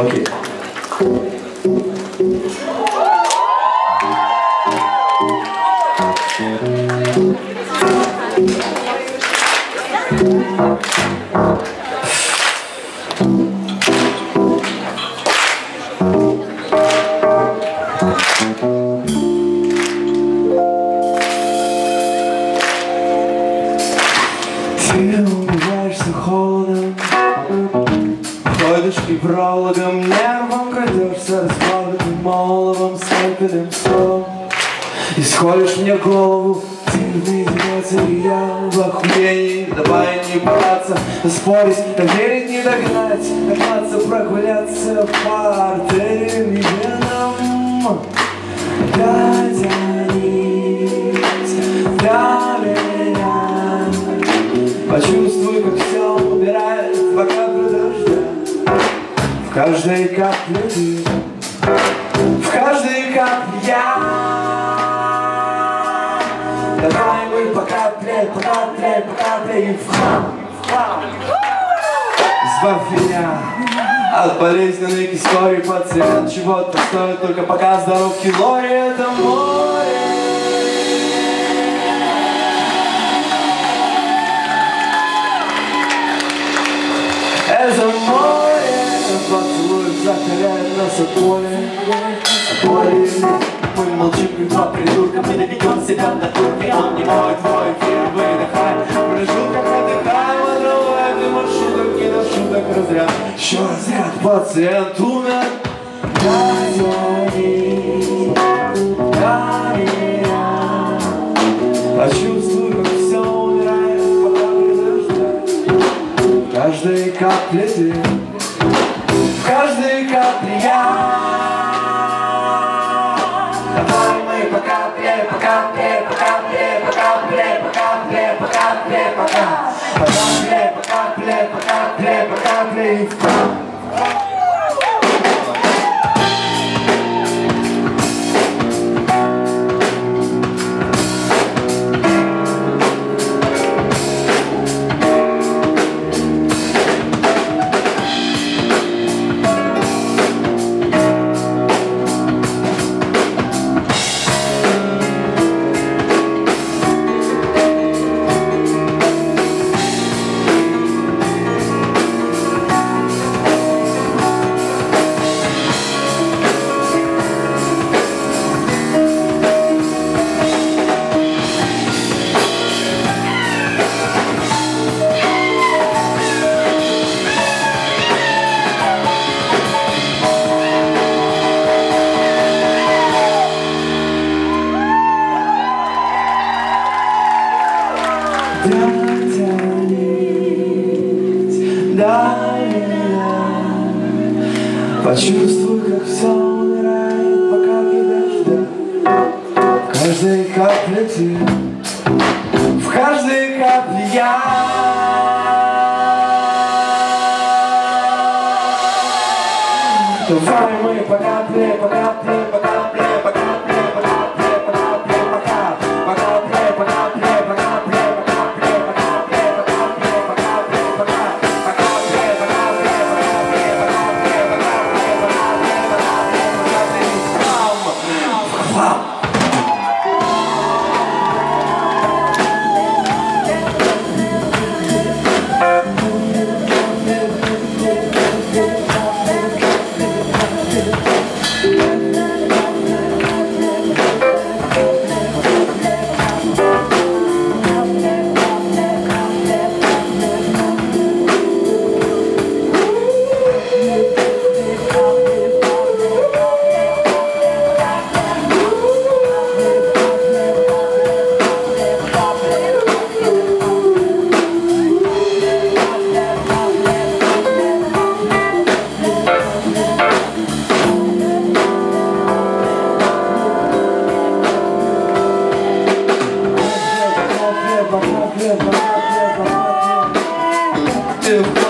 Okay. Ходишь неврологом, нервом Крадешься расплавленным моловым Скальпелем столом И сходишь мне голову Ты и я в охуении. Давай не бояться, спорить Доверить не догнать Догнаться, прогуляться по артериям и венам. Дотянись до меня Почувствуй, как все В каждой капле ты В каждой капле я. Давай мы по капле, по капле, по капле И в хлам, в хлам Избавь меня от болезненных историй Пациент чего-то стоит только пока здоров Килори это море море, поцелуй закаляет нас от боли боли Мы молчим, как два придурка Мы доведем себя до турки Он не мой, твой эфир, выдыхай. Прошу, как отдыхаем, отрываем Ты маршруток, не до шуток разряд. Еще разряд, пациент умер. Дотянись до меня Почувствуй, как все умирает Пока предождать в каждой капле ты, в каждой капле я. Давай мы по капле, по капле, по капле, по капле, по капле, по капле, по капле, по капле, по капле Дотянись до Почувствуй, как все умирает по капле дождя В каждой капле ты В каждой капле я. Давай мы по капле, по капле, Two.